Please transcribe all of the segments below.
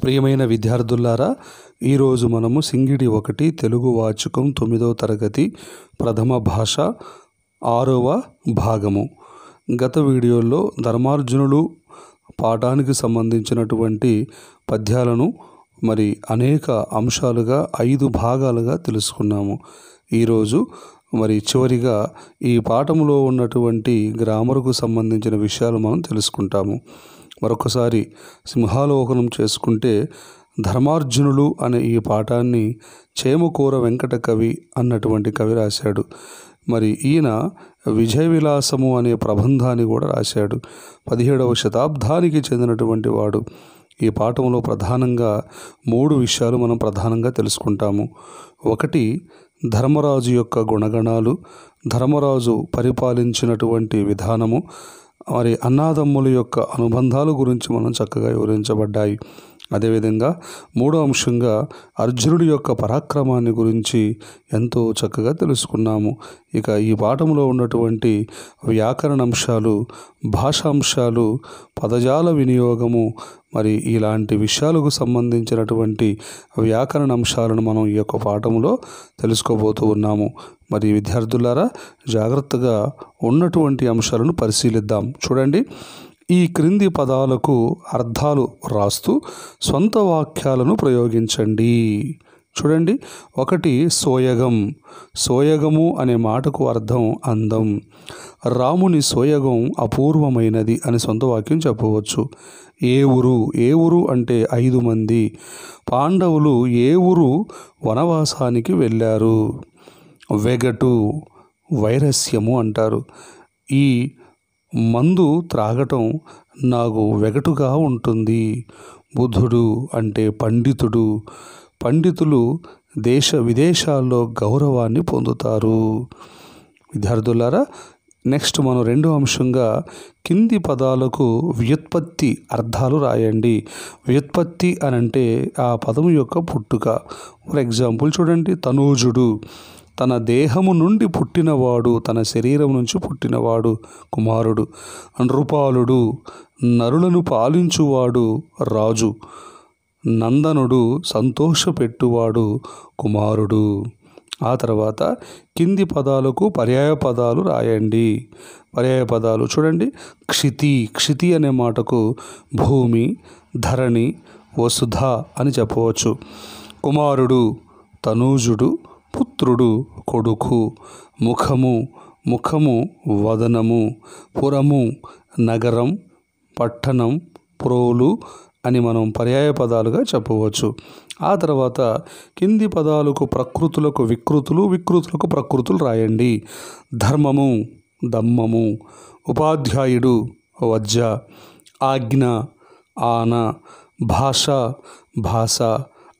ప్రియమైన విద్యార్థులారా ఈరోజు మనము సింగిడి ఒకటి తెలుగు వాచకం తొమ్మిదవ తరగతి ప్రథమ భాష ఆరవ భాగము. గత వీడియోలో ధర్మార్జునుడు పాఠానికి సంబంధించినటువంటి పద్యాలను మరి అనేక అంశాలుగా ఐదు భాగాలుగా తెలుసుకున్నాము. ఈరోజు మరి చివరిగా ఈ పాఠంలో ఉన్నటువంటి గ్రామర్కు సంబంధించిన విషయాలు మనం తెలుసుకుంటాము. మరొకసారి సింహాలోకనం చేసుకుంటే ధర్మార్జునులు అనే ఈ పాఠాన్ని చేమకూర వెంకట కవి అన్నటువంటి కవి రాశాడు. మరి ఈయన విజయ విలాసము అనే ప్రబంధాన్ని కూడా రాశాడు. పదిహేడవ శతాబ్దానికి చెందినటువంటి వాడు. ఈ పాఠంలో ప్రధానంగా మూడు విషయాలు మనం ప్రధానంగా తెలుసుకుంటాము. ఒకటి ధర్మరాజు యొక్క గుణగణాలు ధర్మరాజు పరిపాలించినటువంటి విధానము మరి అన్నాదమ్ముల యొక్క అనుబంధాల గురించి మనం చక్కగా వివరించబడ్డాయి. అదేవిధంగా మూడో అంశంగా అర్జునుడి యొక్క పరాక్రమాన్ని గురించి ఎంతో చక్కగా తెలుసుకున్నాము. ఇక ఈ పాఠంలో ఉన్నటువంటి వ్యాకరణ అంశాలు భాషాంశాలు పదజాల వినియోగము మరి ఇలాంటి విషయాలకు సంబంధించినటువంటి వ్యాకరణ అంశాలను మనం ఈ యొక్క పాఠంలో తెలుసుకోబోతూ ఉన్నాము. మరి విద్యార్థులారా జాగ్రత్తగా ఉన్నటువంటి అంశాలను పరిశీలిద్దాం. చూడండి ఈ క్రింది పదాలకు అర్థాలు రాస్తూ సొంత వాక్యాలను ప్రయోగించండి. చూడండి ఒకటి సోయగం. సోయగము అనే మాటకు అర్థం అందం. రాముని సోయగం అపూర్వమైనది అని సొంత వాక్యం చెప్పవచ్చు. ఏ ఊరు? ఏ ఊరు అంటే ఐదు మంది. పాండవులు ఏ ఊరు? వనవాసానికి వెళ్ళారు. వెగటు వైరస్యము అంటారు. ఈ మందు త్రాగటం నాకు వెగటుగా ఉంటుంది. బుద్ధుడు అంటే పండితుడు. పండితులు దేశ విదేశాల్లో గౌరవాన్ని పొందుతారు. విద్యార్థులారా నెక్స్ట్ మనం రెండో అంశంగా కింది పదాలకు వ్యుత్పత్తి అర్థాలు రాయండి. వ్యుత్పత్తి అని అంటే ఆ పదము యొక్క పుట్టుక. ఫర్ ఎగ్జాంపుల్ చూడండి తనూజుడు. తన దేహము నుండి పుట్టినవాడు తన శరీరం నుంచి పుట్టినవాడు కుమారుడు నృపాలుడు నరులను పాలించువాడు రాజు నందనుడు సంతోషపెట్టువాడు కుమారుడు. ఆ తర్వాత కింది పదాలకు పర్యాయ పదాలు రాయండి. పర్యాయ పదాలు చూడండి. క్షితి క్షితి అనే మాటకు భూమి ధరణి వసుధ అని చెప్పవచ్చు. కుమారుడు తనూజుడు పుత్రుడు కొడుకు ముఖము ముఖము వదనము పురము నగరం పట్టణం ప్రోలు అని మనం పర్యాయ పదాలుగా చెప్పవచ్చు. ఆ తర్వాత కింది పదాలకు ప్రకృతులకు వికృతులు వికృతులకు ప్రకృతులు రాయండి. ధర్మము దమ్మము ఉపాధ్యాయుడు వజ్జ ఆజ్ఞ ఆన భాష భాష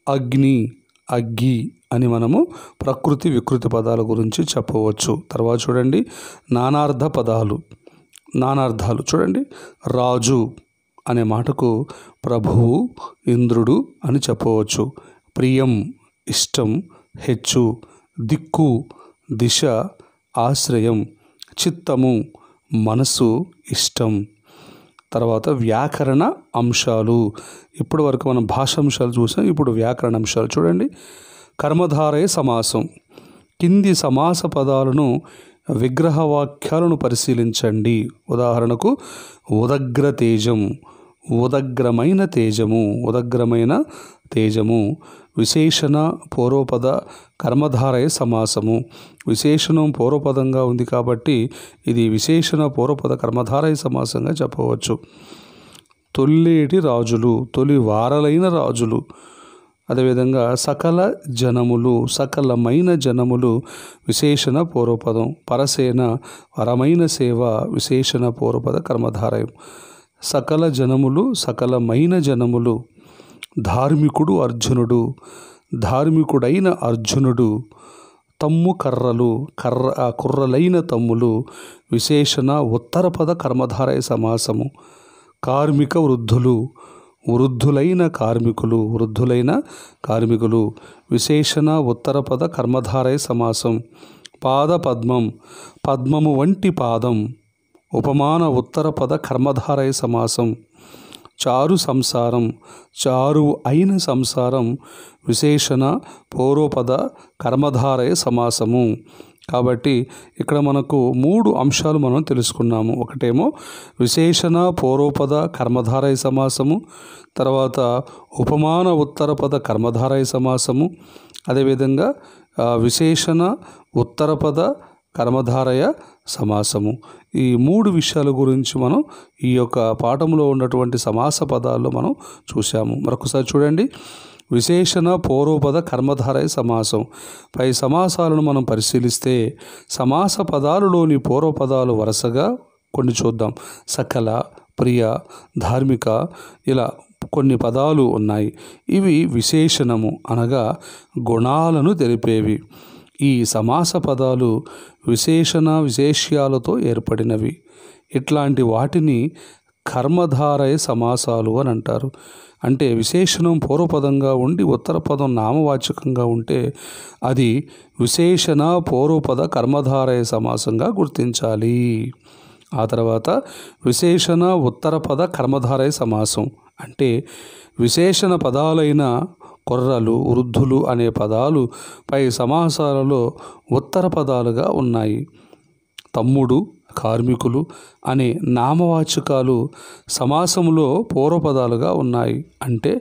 అగ్ని అగ్గి అని మనము ప్రకృతి వికృతి పదాల గురించి చెప్పవచ్చు. తర్వాత చూడండి నానార్థ పదాలు నానార్థాలు చూడండి రాజు అనే మాటకు ప్రభువు ఇంద్రుడు అని చెప్పవచ్చు. ప్రియం ఇష్టం హెచ్చు దిక్కు దిశ ఆశ్రయం చిత్తము మనసు ఇష్టం. తర్వాత వ్యాకరణ అంశాలు. ఇప్పటి వరకు మనం భాషాంశాలు చూసాం. ఇప్పుడు వ్యాకరణ అంశాలు చూడండి. కర్మధారయ సమాసం. కింది సమాస పదాలను విగ్రహ వాక్యాలను పరిశీలించండి. ఉదాహరణకు ఉదగ్ర తేజం ఉదగ్రమైన తేజము ఉదగ్రమైన తేజము. విశేషణ పూర్వపద కర్మధారయ సమాసము. విశేషణం పూర్వపదంగా ఉంది కాబట్టి ఇది విశేషణ పూర్వపద కర్మధారయ సమాసంగా చెప్పవచ్చు. తొల్లేటి రాజులు తొలి వారలైన రాజులు. అదేవిధంగా సకల జనములు సకలమైన జనములు విశేషణ పూర్వపదం. పరసేన వరమైన సేవ విశేషణ పూర్వపద కర్మధారయం. సకల జనములు సకలమైన జనములు ధార్మికుడు అర్జునుడు ధార్మికుడైన అర్జునుడు తమ్ము కర్రలు కర్ర కుర్రలైన తమ్ములు విశేషణ ఉత్తరపద కర్మధారయ సమాసము కార్మిక వృద్ధులు వృద్ధులైన కార్మికులు వృద్ధులైన కార్మికులు విశేషణ ఉత్తరపద కర్మధారయ సమాసం పాద పద్మం పద్మము వంటి పాదం ఉపమాన ఉత్తరపద కర్మధారయ సమాసం చారు సంసారం చారు అయిన సంసారం విశేషణ పూర్వపద కర్మధారయ సమాసము. కాబట్టి ఇక్కడ మనకు మూడు అంశాలు మనం తెలుసుకున్నాము. ఒకటేమో విశేషణ పూర్వపద కర్మధారయ సమాసము. తర్వాత ఉపమాన ఉత్తరపద కర్మధారయ సమాసము. అదేవిధంగా విశేషణ ఉత్తరపద కర్మధారయ సమాసము. ఈ మూడు విషయాల గురించి మనం ఈ యొక్క పాఠంలో ఉన్నటువంటి సమాస పదాల్లో మనం చూసాము మరొకసారి చూడండి. విశేషణ పూర్వపద కర్మధారయ సమాసం. పై సమాసాలను మనం పరిశీలిస్తే సమాస పదాలలోని పూర్వపదాలు వరుసగా కొన్ని చూద్దాం. సకల ప్రియ ధార్మిక ఇలా కొన్ని పదాలు ఉన్నాయి. ఇవి విశేషణము అనగా గుణాలను తెలిపేవి. ఈ సమాస పదాలు విశేషణ విశేష్యాలతో ఏర్పడినవి. ఇట్లాంటి వాటిని కర్మధారయ సమాసాలు అని అంటారు. అంటే విశేషణం పూర్వపదంగా ఉండి ఉత్తర పదం నామవాచకంగా ఉంటే అది విశేషణ పూర్వపద కర్మధారయ సమాసంగా గుర్తించాలి. ఆ తర్వాత విశేషణ ఉత్తర పద కర్మధారయ సమాసం. అంటే విశేషణ పదాలైన కొర్రలు వృద్ధులు అనే పదాలు పై సమాసాలలో ఉత్తర పదాలుగా ఉన్నాయి. తమ్ముడు కార్మికులు అనే నామవాచకాలు సమాసములో పూర్వపదాలుగా ఉన్నాయి. అంటే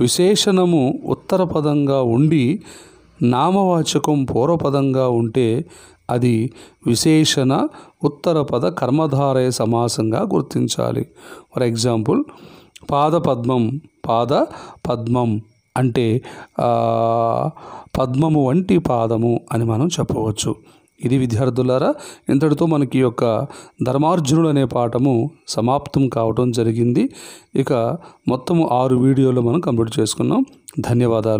విశేషణము ఉత్తర పదంగా ఉండి నామవాచకం పూర్వపదంగా ఉంటే అది విశేషణ ఉత్తర పద కర్మధారయ సమాసంగా గుర్తించాలి. ఫర్ ఎగ్జాంపుల్ పాదపద్మం పాద పద్మం అంటే పద్మము వంటి పాదము అని మనం చెప్పవచ్చు. ఇది విద్యార్థులారా ఇంతటితో మనకి యొక్క ధర్మార్జునుడు అనే పాఠము సమాప్తం కావటం జరిగింది. ఇక మొత్తము ఆరు వీడియోలు మనం కంప్లీట్ చేసుకున్నాం. ధన్యవాదాలు.